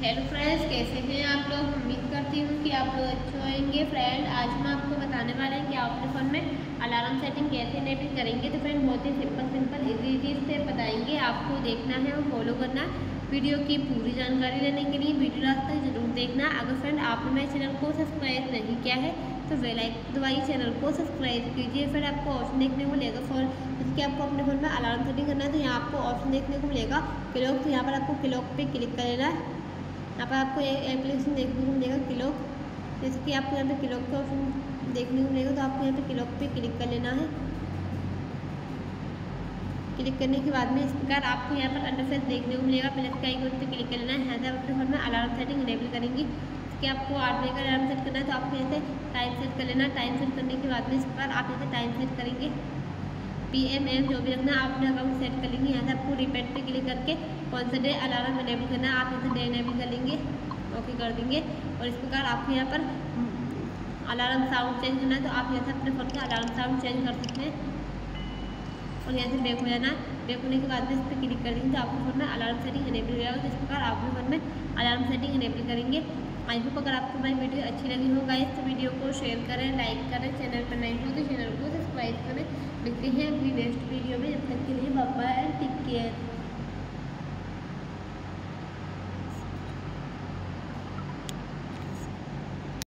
Hello friends कैसे हैं आप लोग? उम्मीद करती हूँ कि आप लोग अच्छे होंगे। फ्रेंड आज हम आपको बताने वाले हैं कि आप अपने फ़ोन में अलार्म सेटिंग कैसे इनेबल करेंगे। तो फ्रेंड बहुत ही सिंपल सिंपल इजी इजी से बताएँगे। आपको देखना है और फॉलो करना वीडियो की पूरी जानकारी लेने के लिए। वीडियो तक ज़रूर देखना। अगर फ्रेंड आपने मेरे चैनल को सब्सक्राइब नहीं किया है तो वेलाइक दवाई चैनल को सब्सक्राइब कीजिए। फिर आपको ऑप्शन देखने को मिलेगा फ़ोन जैसे आपको अपने फ़ोन में अलार्म सेटिंग करना है तो यहाँ आपको ऑप्शन देखने को मिलेगा क्लॉक तो यहाँ पर आपको क्लॉक पे क्लिक कर लेना है। यहाँ पर आपको एप्लीकेशन देखने को मिलेगा क्लॉक। जैसे कि आपको यहाँ पे क्लॉक का ऑप्शन देखने को मिलेगा तो आपको यहाँ पे क्लॉक पे क्लिक कर लेना है। क्लिक करने के बाद में इस प्रकार आपको यहाँ पर अंडर से देखने को मिलेगा। प्लस का आइकन पे क्लिक कर लेना है। यहाँ से आप अपने फ़ोन में अलार्म सेटिंग इनेबल करेंगी। कि आपको आठ बजे का अलार्म सेट करना है तो आपको यहाँ से टाइम सेट कर लेना टाइम सेट करने के बाद में इस प्रकार आप यहाँ से टाइम सेट करेंगे। पी एम एम जो भी रखना आप अपना अकाउंट सेट कर लेंगे। यहाँ से आपको रिपेट पे क्लिक करके कौन सा डे अलार्म इनेबल करना है, आप यहाँ से डे इनेबल कर लेंगे। ओके कर देंगे। और इस प्रकार आपको यहाँ पर अलार्म साउंड चेंज करना है तो आप यहाँ से अपने फ़ोन का अलार्म साउंड चेंज कर सकते हैं। और यहाँ से बैक हो जाना बैक होने के बाद में इस पर क्लिक कर देंगे तो आपके फ़ोन में अलार्म सेटिंग इनेबल हो जाएगा। तो इस प्रकार आप अपने फ़ोन में अलार्म सेटिंग इनेबल करेंगे। आई होप अगर आपको हमारी वीडियो अच्छी लगी हो गाइस तो वीडियो को शेयर करें लाइक करें चैनल पर नए हो तो चैनल को मिलते हैं अपनी नेक्स्ट वीडियो में जब तक के लिए बाय एंड टेक केयर